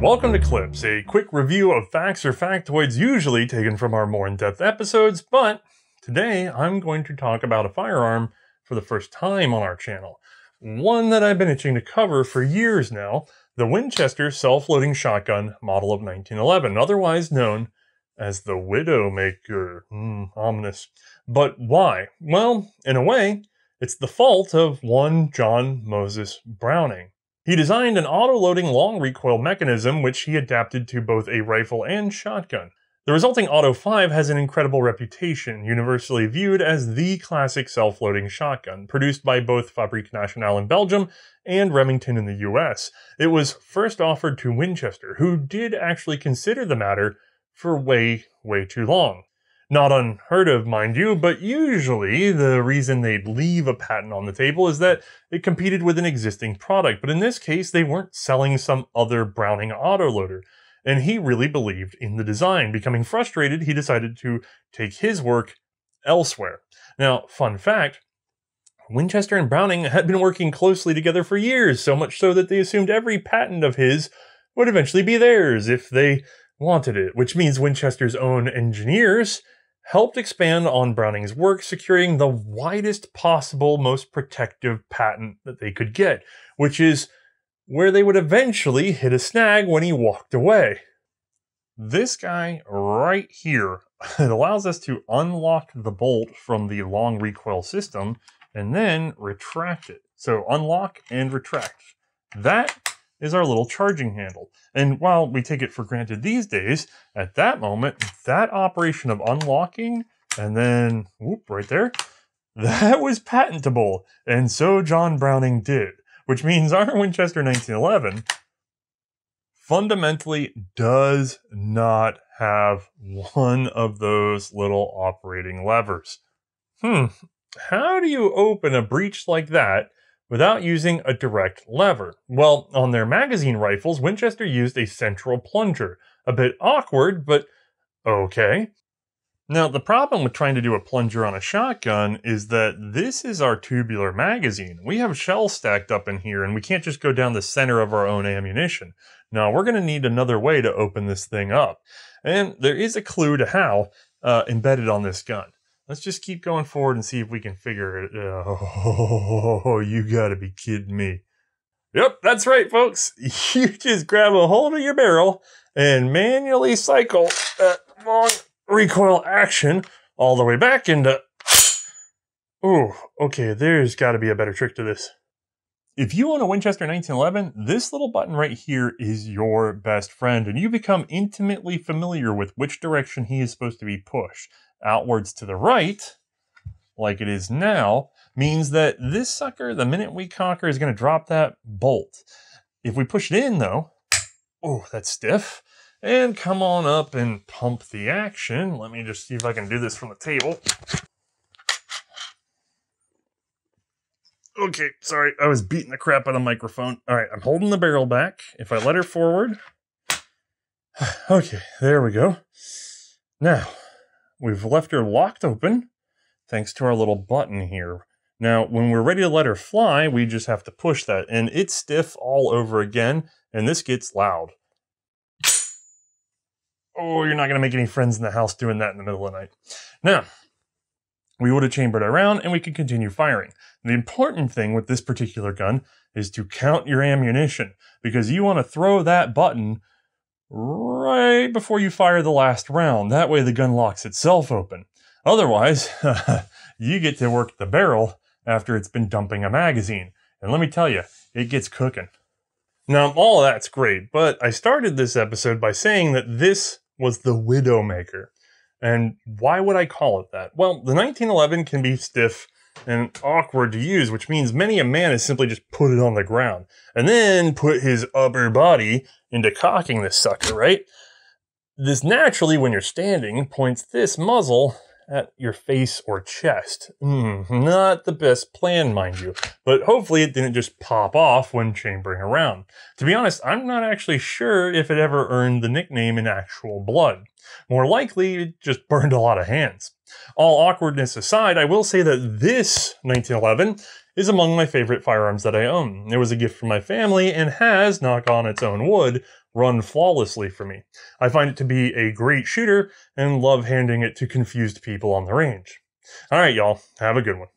Welcome to Clips, a quick review of facts or factoids usually taken from our more in-depth episodes, but today I'm going to talk about a firearm for the first time on our channel. One that I've been itching to cover for years now, the Winchester self-loading shotgun model of 1911, otherwise known as the Widowmaker. Mm, ominous. But why? Well, in a way, it's the fault of one John Moses Browning. He designed an auto-loading long recoil mechanism which he adapted to both a rifle and shotgun. The resulting Auto 5 has an incredible reputation, universally viewed as the classic self-loading shotgun, produced by both Fabrique Nationale in Belgium and Remington in the US. It was first offered to Winchester, who did actually consider the matter for way, way too long. Not unheard of, mind you, but usually the reason they'd leave a patent on the table is that it competed with an existing product. But in this case, they weren't selling some other Browning autoloader. And he really believed in the design. Becoming frustrated, he decided to take his work elsewhere. Now, fun fact Winchester and Browning had been working closely together for years, so much so that they assumed every patent of his would eventually be theirs if they wanted it, which means Winchester's own engineers helped expand on Browning's work, securing the widest possible, most protective patent that they could get, which is where they would eventually hit a snag when he walked away. This guy right here, it allows us to unlock the bolt from the long recoil system and then retract it. So unlock and retract. That is our little charging handle. And while we take it for granted these days, at that moment, that operation of unlocking and then, whoop, right there, that was patentable. And so John Browning did, which means our Winchester 1911 fundamentally does not have one of those little operating levers. Hmm, how do you open a breech like that without using a direct lever. Well, on their magazine rifles, Winchester used a central plunger. A bit awkward, but okay. Now, the problem with trying to do a plunger on a shotgun is that this is our tubular magazine. We have shells stacked up in here, and we can't just go down the center of our own ammunition. Now, we're going to need another way to open this thing up. And there is a clue to how uh, embedded on this gun. Let's just keep going forward and see if we can figure it out. Oh, you gotta be kidding me. Yep, that's right, folks. You just grab a hold of your barrel and manually cycle that long recoil action all the way back into. Ooh, okay, there's gotta be a better trick to this. If you own a Winchester 1911, this little button right here is your best friend, and you become intimately familiar with which direction he is supposed to be pushed outwards to the right, like it is now, means that this sucker, the minute we conquer, is going to drop that bolt. If we push it in, though, oh, that's stiff. And come on up and pump the action. Let me just see if I can do this from the table. Okay, sorry, I was beating the crap out of the microphone. All right, I'm holding the barrel back. If I let her forward, okay, there we go. Now, We've left her locked open thanks to our little button here. Now, when we're ready to let her fly, we just have to push that, and it's stiff all over again, and this gets loud. Oh, you're not going to make any friends in the house doing that in the middle of the night. Now, we would have chambered around, and we could continue firing. The important thing with this particular gun is to count your ammunition, because you want to throw that button right before you fire the last round. That way the gun locks itself open. Otherwise, you get to work the barrel after it's been dumping a magazine. And let me tell you, it gets cooking. Now, all that's great, but I started this episode by saying that this was the Widowmaker. And why would I call it that? Well, the 1911 can be stiff and awkward to use, which means many a man has simply just put it on the ground and then put his upper body into cocking this sucker, right? This naturally, when you're standing, points this muzzle at your face or chest. Mm, not the best plan, mind you, but hopefully it didn't just pop off when chambering around. To be honest, I'm not actually sure if it ever earned the nickname in actual blood. More likely, it just burned a lot of hands. All awkwardness aside, I will say that this 1911 is among my favorite firearms that I own. It was a gift from my family and has, knock on its own wood, run flawlessly for me. I find it to be a great shooter and love handing it to confused people on the range. All right, y'all, have a good one.